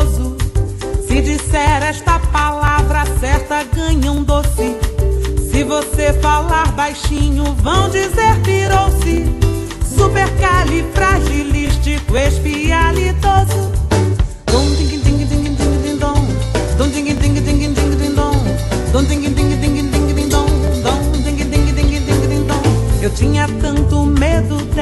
gostoso. Se disser esta palavra certa, ganha um doce. Se você falar baixinho, vão dizer pirou-se. Supercalifragilístico, espialitoso. Ding ding ding ding ding dom. Ding ding ding ding ding dom. Ding ding ding ding ding dom. Ding ding ding ding ding. Eu tinha tanto medo dela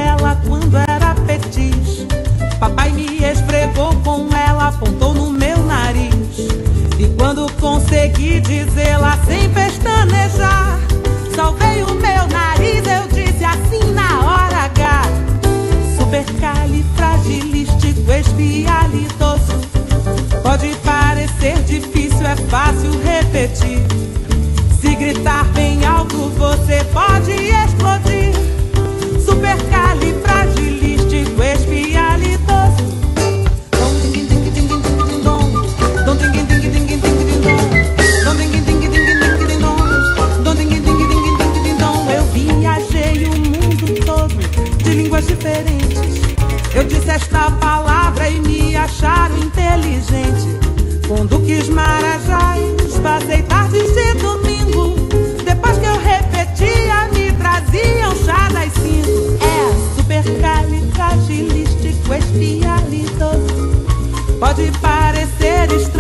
línguas diferentes. Eu disse esta palavra e me acharam inteligente. Quando quis marajás, passei tarde de domingo. Depois que eu repetia, me traziam chá das cinco. É supercalifragilisticoestialidoso. Pode parecer estranho.